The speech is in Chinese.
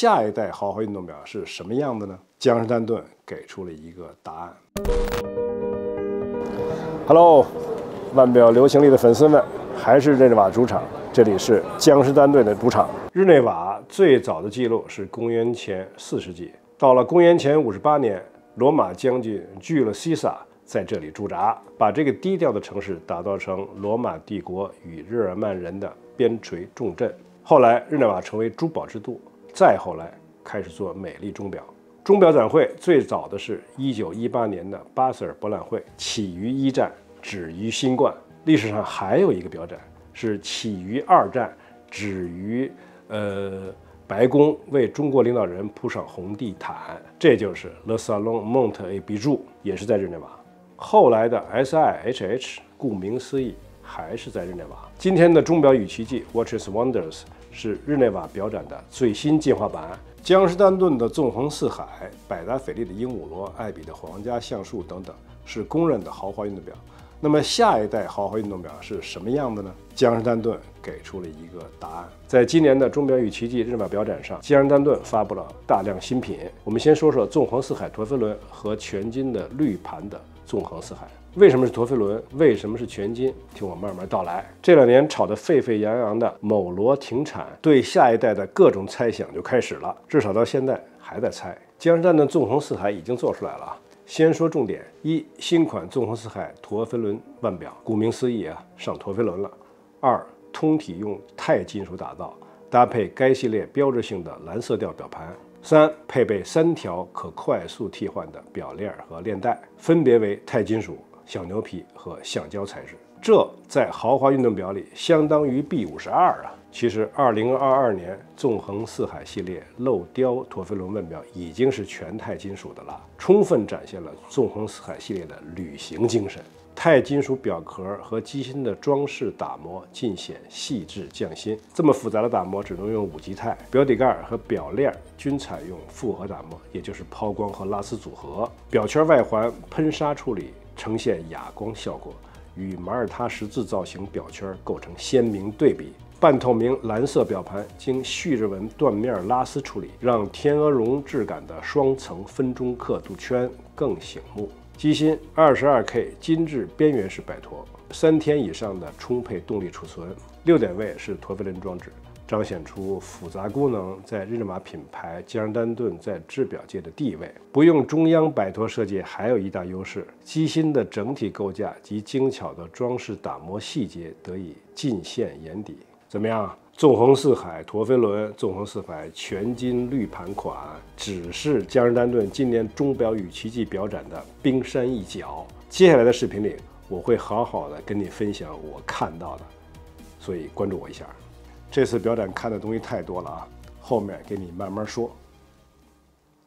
下一代豪华运动表是什么样的呢？江诗丹顿给出了一个答案。Hello，腕表流行力的粉丝们，还是日内瓦主场，这里是江诗丹顿的主场。日内瓦最早的记录是公元前四世纪，到了公元前五十八年，罗马将军巨了西萨在这里驻扎，把这个低调的城市打造成罗马帝国与日耳曼人的边陲重镇。后来，日内瓦成为珠宝之都，再后来开始做美丽钟表。钟表展会最早的是一九一八年的巴塞尔博览会，起于一战，止于新冠。历史上还有一个表展是起于二战，止于呃白宫为中国领导人铺上红地毯，这就是 Le Salon Mont a Bijou，也是在日内瓦。后来的 SIHH，顾名思义还是在日内瓦。今天的钟表与奇迹 Watches Wonders 是日内瓦表展的最新进化版。江诗丹顿的纵横四海，百达翡丽的鹦鹉螺，爱彼的皇家橡树等等，是公认的豪华运动表。那么下一代豪华运动表是什么样的呢？江诗丹顿给出了一个答案。在今年的钟表与奇迹日内瓦表展上，江诗丹顿发布了大量新品。我们先说说纵横四海陀飞轮和全金的绿盘的纵横四海。为什么是陀飞轮？为什么是全金？听我慢慢道来。这两年炒得沸沸扬扬的某螺停产，对下一代的各种猜想就开始了。至少到现在还在猜。江诗丹顿纵横四海已经做出来了啊。先说重点：一、新款纵横四海陀飞轮腕表，顾名思义啊，上陀飞轮了。二、通体用钛金属打造，搭配该系列标志性的蓝色调表盘。三、配备三条可快速替换的表链和链带，分别为钛金属。小牛皮和橡胶材质，这在豪华运动表里相当于 B 五十二啊。其实，二零二二年纵横四海系列镂雕陀飞轮腕表已经是全钛金属的了，充分展现了纵横四海系列的旅行精神。钛金属表壳和机芯的装饰打磨尽显细致匠心。这么复杂的打磨只能用五级钛。表底盖和表链均采用复合打磨，也就是抛光和拉丝组合。表圈外环喷砂处理。呈现哑光效果，与马耳他十字造型表圈构成鲜明对比。半透明蓝色表盘经旭日纹缎面拉丝处理，让天鹅绒质感的双层分钟刻度圈更醒目。机芯二十二 K 金质边缘式摆陀，三天以上的充沛动力储存。六点位是陀飞轮装置。彰显出复杂功能在日内瓦品牌江诗丹顿在制表界的地位。不用中央摆陀设计还有一大优势，机芯的整体构架及精巧的装饰打磨细节得以尽现眼底。怎么样？纵横四海陀飞轮，纵横四海全金绿盘款，只是江诗丹顿今年钟表与奇迹表展的冰山一角。接下来的视频里，我会好好的跟你分享我看到的，所以关注我一下。这次表展看的东西太多了啊，后面给你慢慢说。